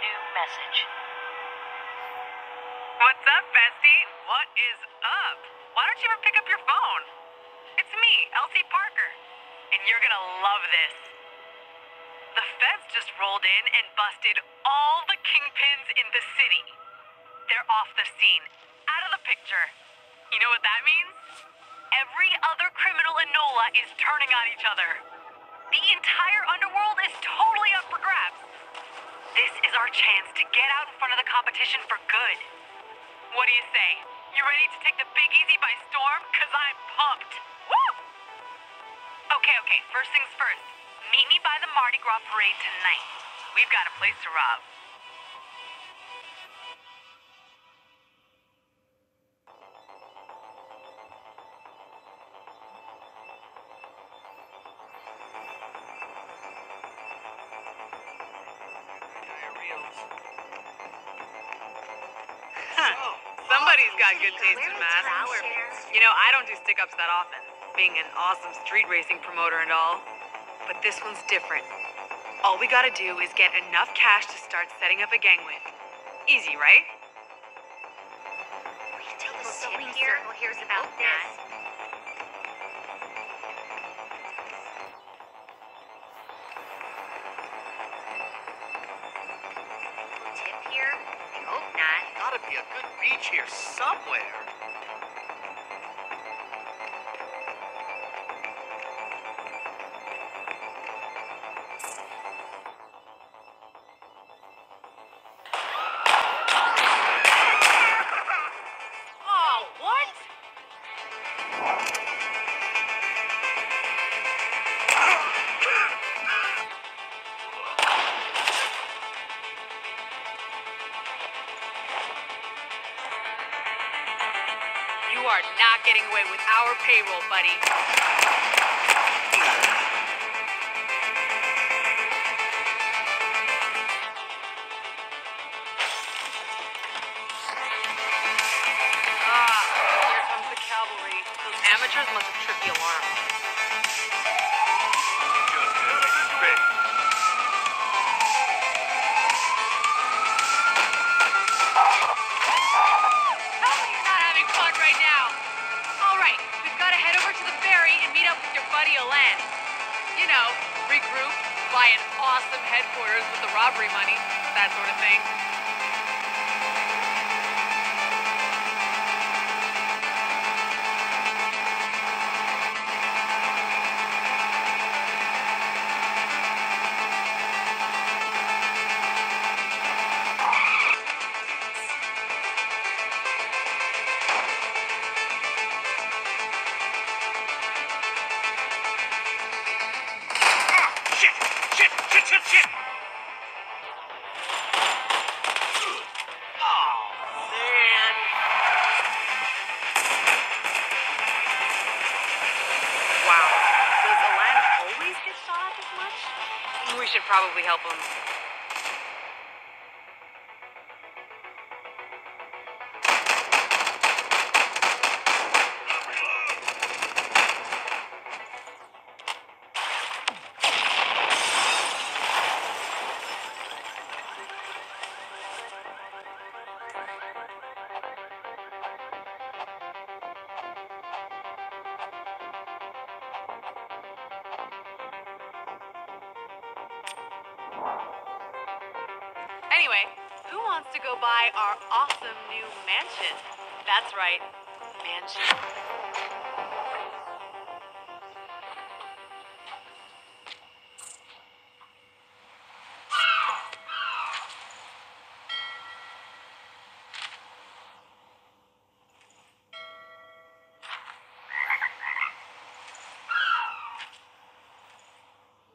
new message. What's up, bestie? What is up? Why don't you ever pick up your phone? It's me, Elsie Parker. And you're gonna love this. The feds just rolled in and busted all the kingpins in the city. They're off the scene, out of the picture. You know what that means? Every other criminal in NOLA is turning on each other. Chance to get out in front of the competition for good. What do you say? You ready to take the Big Easy by storm? Cause I'm pumped. Woo! Okay, okay, first things first. Meet me by the Mardi Gras parade tonight. We've got a place to rob. Often, being an awesome street racing promoter and all. But this one's different. All we gotta do is get enough cash to start setting up a gang with. Easy, right? Wait till the city circle hears about this. Tip here? I hope not. Gotta be a good beach here somewhere. You are not getting away with our payroll, buddy. Ah, here comes the cavalry. Those amateurs must have tripped the alarm. Headquarters with the robbery money, that sort of thing. Help him. To go buy our awesome new mansion? That's right, mansion.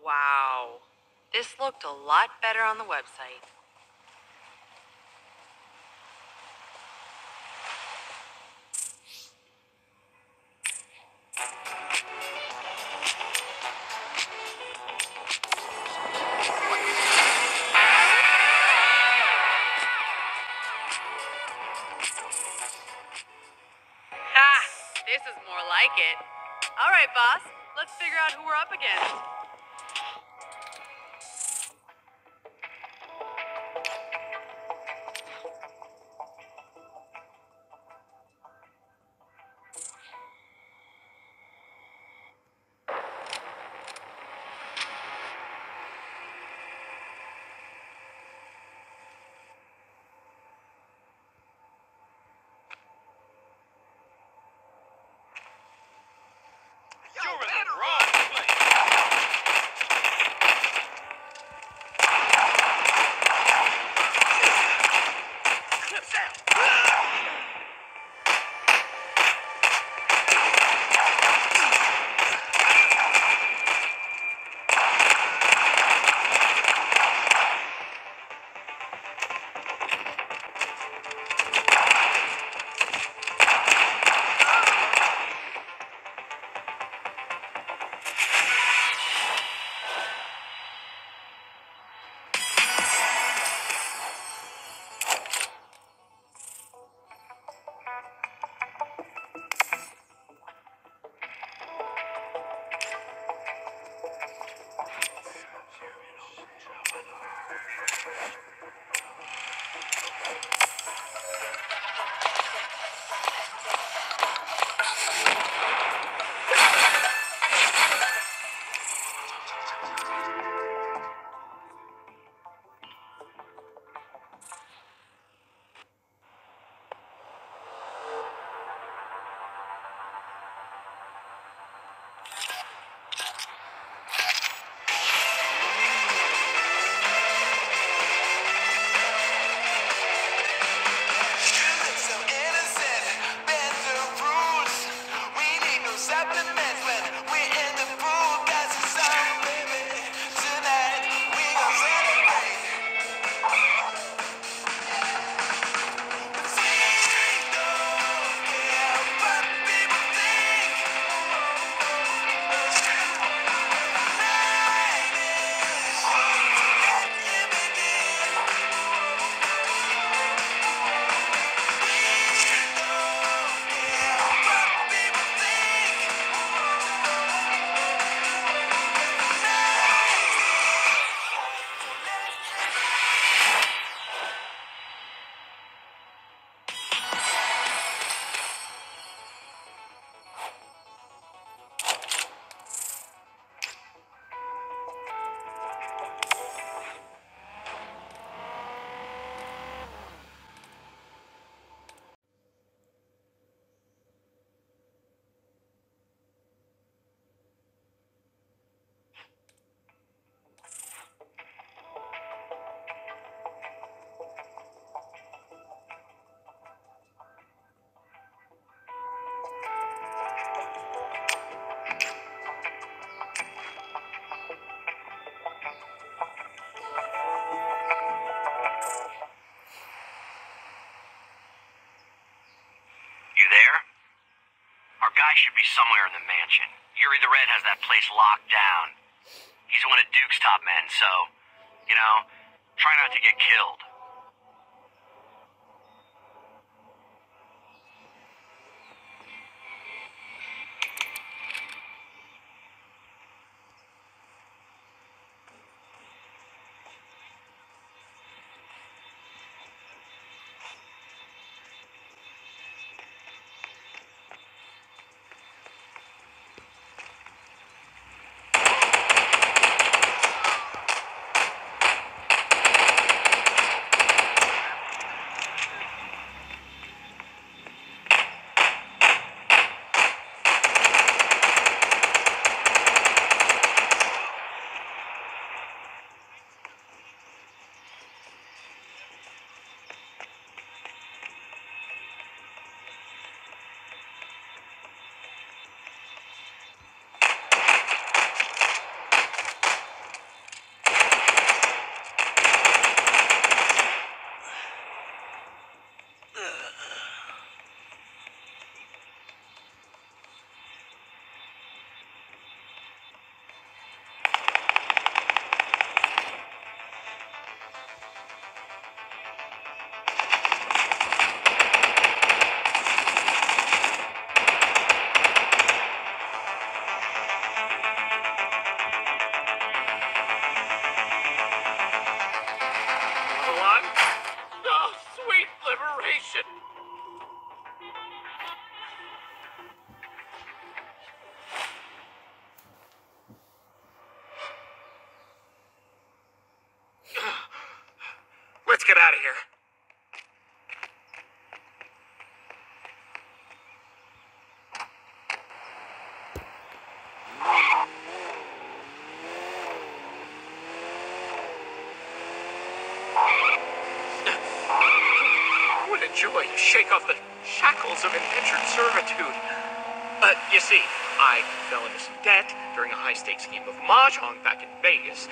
Wow. This looked a lot better on the website. Guy should be somewhere in the mansion. Yuri the Red has that place locked down. He's one of Duke's top men, so, you know, try not to get killed. Off the shackles of indentured servitude. But you see, I fell into some debt during a high-stakes game of mahjong back in Vegas,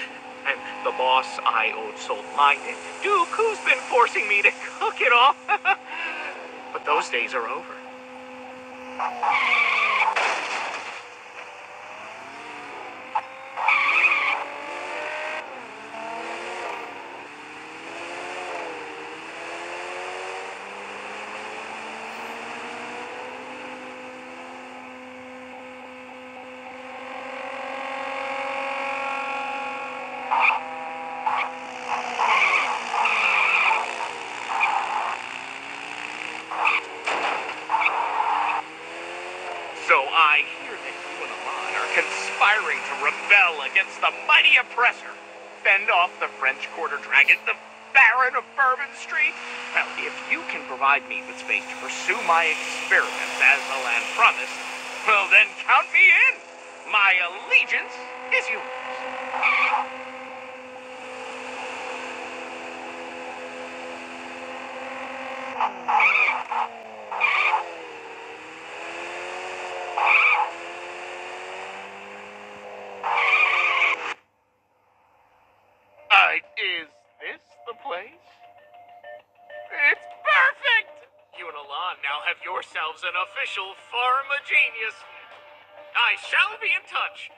and the boss I owed sold mine to Duke, who's been forcing me to cook it off. but those days are over. So I hear that you and Alon are conspiring to rebel against the mighty oppressor. Fend off the French quarter dragon, the Baron of Bourbon Street. Well, if you can provide me with space to pursue my experiments as Alan promised, well then count me in. My allegiance Have yourselves an official Pharma Genius. I shall be in touch.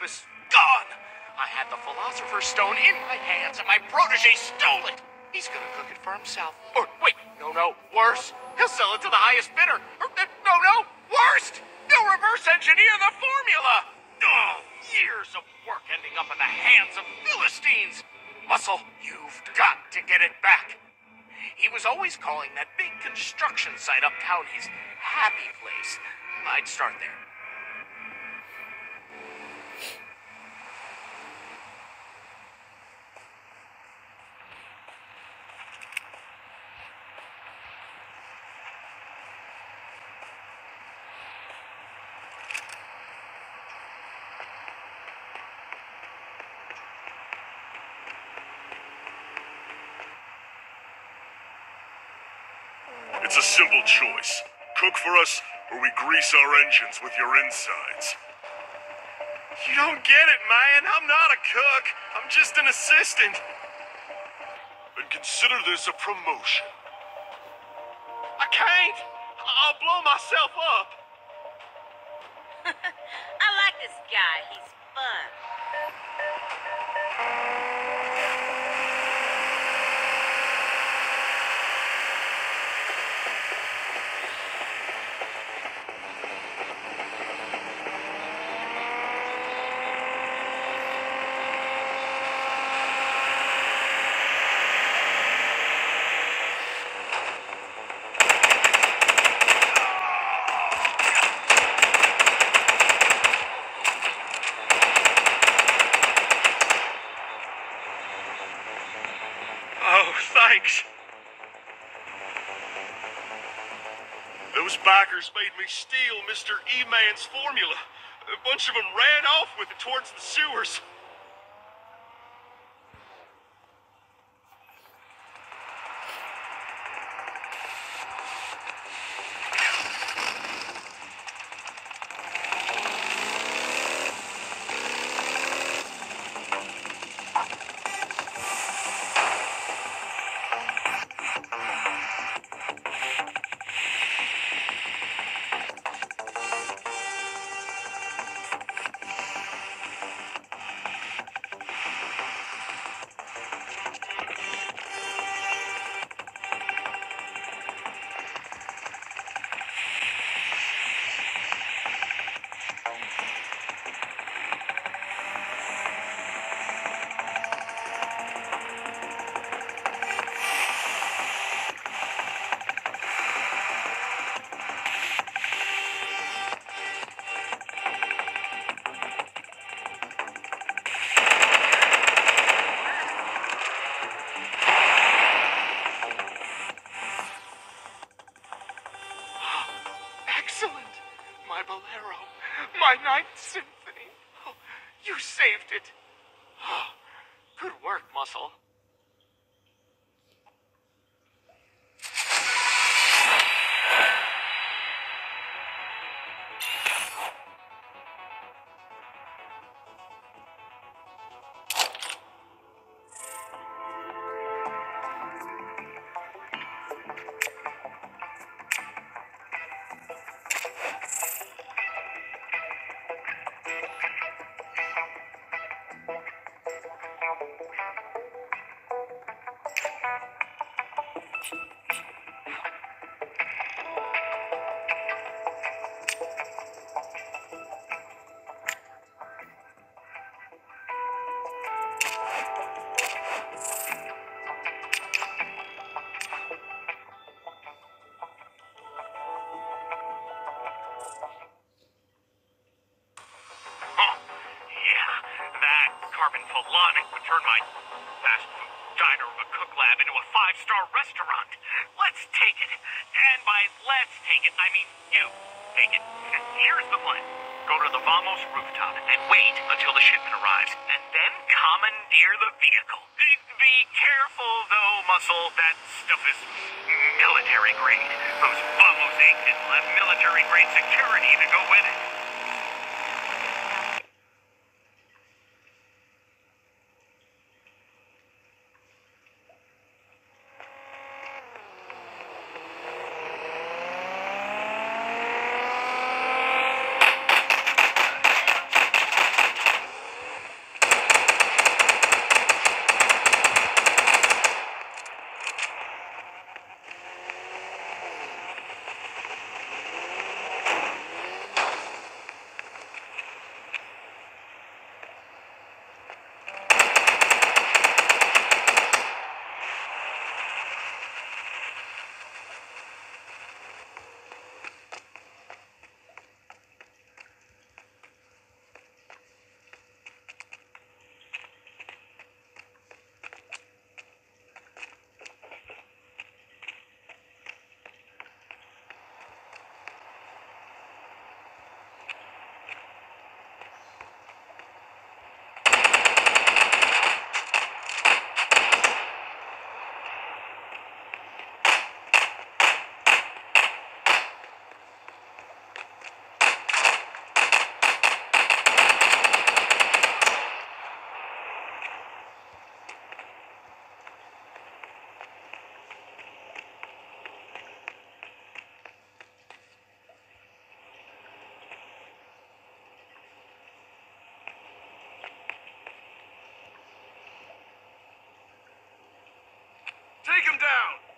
Magnum gone! I had the Philosopher's Stone in my hands and my protege stole it! He's gonna cook it for himself. Or, wait, no, no, worse. He'll sell it to the highest bidder. Or, no, no, worst! He'll reverse engineer the formula! Oh, years of work ending up in the hands of Philistines! Muscle, you've got to get it back. He was always calling that big construction site uptown his happy place. I'd start there. It's a simple choice. Cook for us, or we grease our engines with your insides. You don't get it, man. I'm not a cook. I'm just an assistant. Then consider this a promotion. I can't! I'll blow myself up! I like this guy. He's fun. Oh, thanks. Bikers made me steal Mr. E-Man's formula. A bunch of them ran off with it towards the sewers. Bolero. My ninth symphony. Oh, you saved it. Oh, good work, Muscle. Take him down!